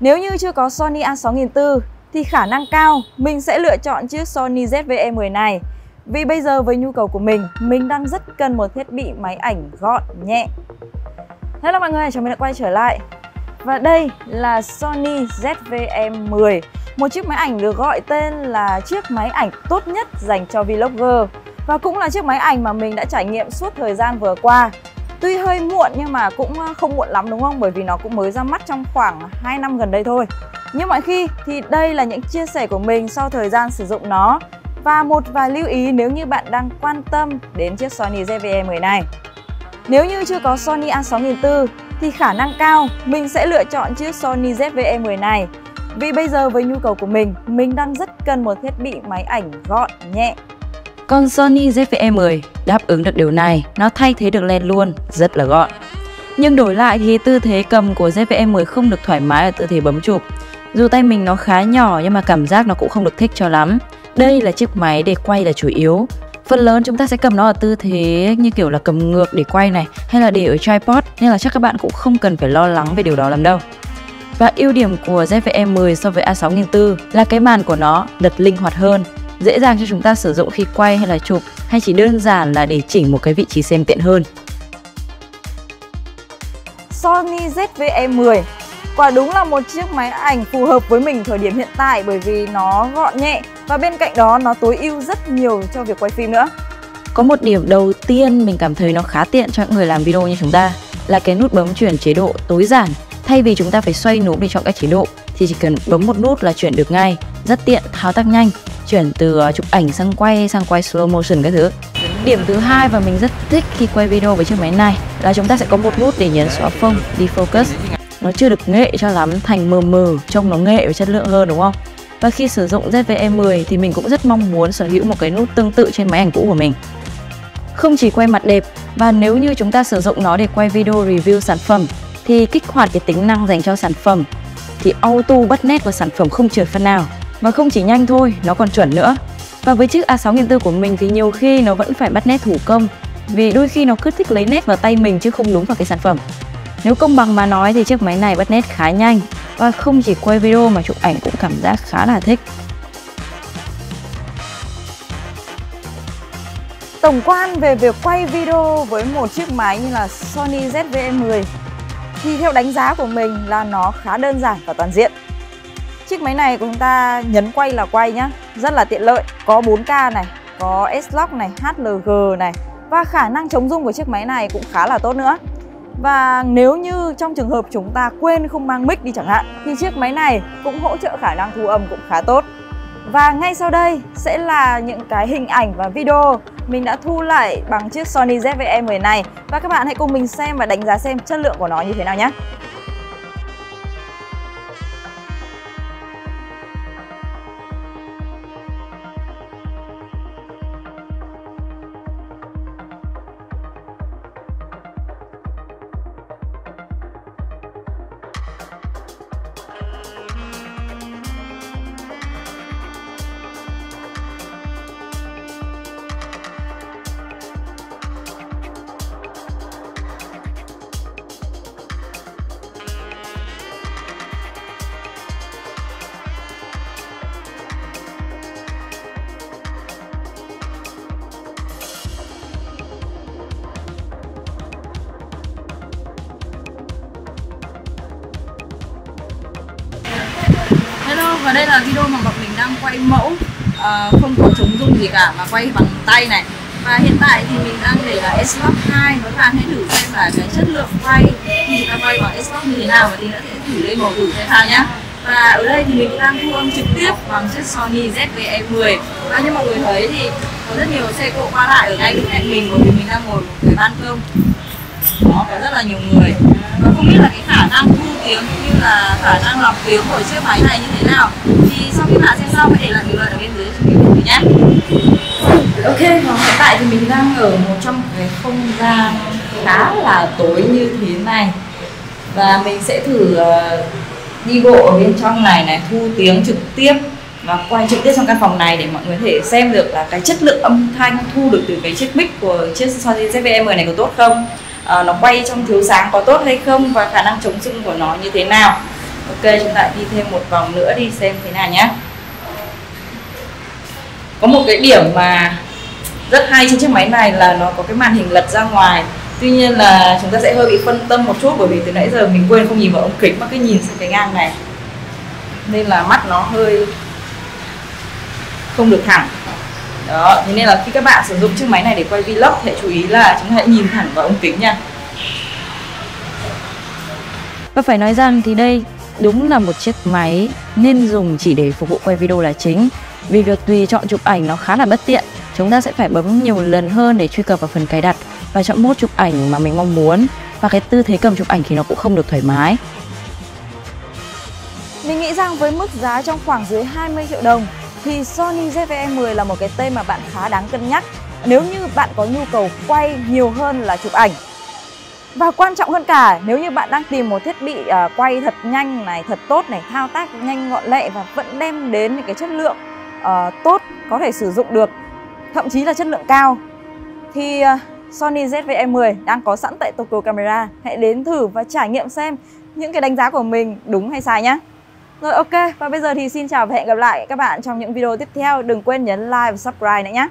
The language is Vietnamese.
Nếu như chưa có Sony A6400 thì khả năng cao mình sẽ lựa chọn chiếc Sony ZV-E10 này. Vì bây giờ với nhu cầu của mình, mình đang rất cần một thiết bị máy ảnh gọn, nhẹ. Hello mọi người, chào mừng đã quay trở lại. Và đây là Sony ZV-E10, một chiếc máy ảnh được gọi tên là chiếc máy ảnh tốt nhất dành cho vlogger và cũng là chiếc máy ảnh mà mình đã trải nghiệm suốt thời gian vừa qua. Tuy hơi muộn nhưng mà cũng ờ, không muộn lắm đúng không? Bởi vì nó cũng mới ra mắt trong khoảng 2 năm gần đây thôi. Như mọi khi thì đây là những chia sẻ của mình sau thời gian sử dụng nó và một vài lưu ý nếu như bạn đang quan tâm đến chiếc Sony ZV-E10 này. Nếu như chưa có Sony A6400 thì khả năng cao mình sẽ lựa chọn chiếc Sony ZV-E10 này. Vì bây giờ với nhu cầu của mình, mình đang rất cần một thiết bị máy ảnh gọn, nhẹ. Còn Sony ZV-E10 đáp ứng được điều này, nó thay thế được lens luôn, rất là gọn. Nhưng đổi lại thì tư thế cầm của ZV-E10 không được thoải mái ở tư thế bấm chụp. Dù tay mình nó khá nhỏ nhưng mà cảm giác nó cũng không được thích cho lắm. Đây là chiếc máy để quay là chủ yếu. Phần lớn chúng ta sẽ cầm nó ở tư thế như kiểu là cầm ngược để quay này hay là để ở tripod nên là chắc các bạn cũng không cần phải lo lắng về điều đó lắm đâu. Và ưu điểm của ZV-E10 so với A6400 là cái màn của nó lật linh hoạt hơn, dễ dàng cho chúng ta sử dụng khi quay hay là chụp hay chỉ đơn giản là để chỉnh một cái vị trí xem tiện hơn. Sony ZVE10 Quả đúng là một chiếc máy ảnh phù hợp với mình thời điểm hiện tại bởi vì nó gọn nhẹ và bên cạnh đó nó tối ưu rất nhiều cho việc quay phim nữa. Có một điểm đầu tiên mình cảm thấy nó khá tiện cho những người làm video như chúng ta là cái nút bấm chuyển chế độ tối giản. Thay vì chúng ta phải xoay núm để chọn các chế độ thì chỉ cần bấm một nút là chuyển được ngay, rất tiện, thao tác nhanh, chuyển từ ờ, chụp ảnh sang quay sang quay slow motion các thứ. Điểm thứ hai và mình rất thích khi quay video với chiếc máy này là chúng ta sẽ có một nút để nhấn xóa phông, defocus. Nó chưa được nghệ cho lắm thành mờ mờ trông nó nghệ và chất lượng hơn đúng không? Và khi sử dụng ZVE10 thì mình cũng rất mong muốn sở hữu một cái nút tương tự trên máy ảnh cũ của mình. Không chỉ quay mặt đẹp và nếu như chúng ta sử dụng nó để quay video review sản phẩm thì kích hoạt cái tính năng dành cho sản phẩm thì auto bắt nét của sản phẩm không trượt phần nào. Mà không chỉ nhanh thôi, nó còn chuẩn nữa và với chiếc A6400 của mình thì nhiều khi nó vẫn phải bắt nét thủ công vì đôi khi nó cứ thích lấy nét vào tay mình chứ không đúng vào cái sản phẩm nếu công bằng mà nói thì chiếc máy này bắt nét khá nhanh và không chỉ quay video mà chụp ảnh cũng cảm giác khá là thích. Tổng quan về việc quay video với một chiếc máy như là Sony ZV-10 thì theo đánh giá của mình là nó khá đơn giản và toàn diện. Chiếc máy này của chúng ta nhấn quay là quay nhá, rất là tiện lợi, có 4K này, có s lock này, HLG này và khả năng chống rung của chiếc máy này cũng khá là tốt nữa. Và nếu như trong trường hợp chúng ta quên không mang mic đi chẳng hạn thì chiếc máy này cũng hỗ trợ khả năng thu âm cũng khá tốt. Và ngay sau đây sẽ là những cái hình ảnh và video mình đã thu lại bằng chiếc Sony ZV-E10 này và các bạn hãy cùng mình xem và đánh giá xem chất lượng của nó như thế nào nhé. Và đây là video mà bọn mình đang quay mẫu uh, Không có chống rung gì cả mà quay bằng tay này. Và hiện tại thì mình đang để là S-Lock 2 Các bạn hãy thử xem là cái chất lượng quay khi chúng ta quay bằng S-Lock như thế nào Và thì nữa sẽ thử lên màu thử xem sao nhé và ở đây thì mình đang thu âm trực tiếp bằng chiếc Sony ZV-E10 Và như mọi người thấy thì có rất nhiều xe cộ qua lại ở ngay bên cạnh mình bởi vì mình đang ngồi một cái ban công. Đó, có rất là nhiều người. Và không biết là cái khả năng thu tiếng như là khả năng lọc tiếng của chiếc máy này như thế nào. Thì sau khi bạn xem xong hãy để lại bình luận ở bên dưới cho mình nhé. Ok, hiện tại thì mình đang ở một trong cái không gian khá là tối như thế này. Và mình sẽ thử ờ, đi bộ ở bên trong này này thu tiếng trực tiếp và quay trực tiếp trong căn phòng này để mọi người có thể xem được là cái chất lượng âm thanh thu được từ cái chiếc mic của chiếc Sony ZV-M này có tốt không. Ờ, nó quay trong thiếu sáng có tốt hay không và khả năng chống rung của nó như thế nào. Ok, chúng ta đi thêm một vòng nữa đi xem thế nào nhé. Có một cái điểm mà rất hay trên chiếc máy này là nó có cái màn hình lật ra ngoài. Tuy nhiên là chúng ta sẽ hơi bị phân tâm một chút bởi vì từ nãy giờ mình quên không nhìn vào ống kính mà cứ nhìn sang cái ngang này. Nên là mắt nó hơi không được thẳng đó thế nên là khi các bạn sử dụng chiếc máy này để quay vlog hãy chú ý là chúng ta hãy nhìn thẳng vào ống kính nha. Và phải nói rằng thì đây đúng là một chiếc máy nên dùng chỉ để phục vụ quay video là chính. Vì việc tùy chọn chụp ảnh nó khá là bất tiện. Chúng ta sẽ phải bấm nhiều lần hơn để truy cập vào phần cài đặt và chọn mốt chụp ảnh mà mình mong muốn. Và cái tư thế cầm chụp ảnh thì nó cũng không được thoải mái. Mình nghĩ rằng với mức giá trong khoảng dưới 20 triệu đồng thì Sony ZV-E10 là một cái tên mà bạn khá đáng cân nhắc nếu như bạn có nhu cầu quay nhiều hơn là chụp ảnh. Và quan trọng hơn cả, nếu như bạn đang tìm một thiết bị uh, quay thật nhanh này, thật tốt này, thao tác nhanh gọn lẹ và vẫn đem đến những cái chất lượng uh, tốt có thể sử dụng được, thậm chí là chất lượng cao thì uh, Sony ZV-E10 đang có sẵn tại Tokyo Camera. Hãy đến thử và trải nghiệm xem những cái đánh giá của mình đúng hay sai nhé. Rồi ok, và bây giờ thì xin chào và hẹn gặp lại các bạn trong những video tiếp theo. Đừng quên nhấn like và subscribe nữa nhé.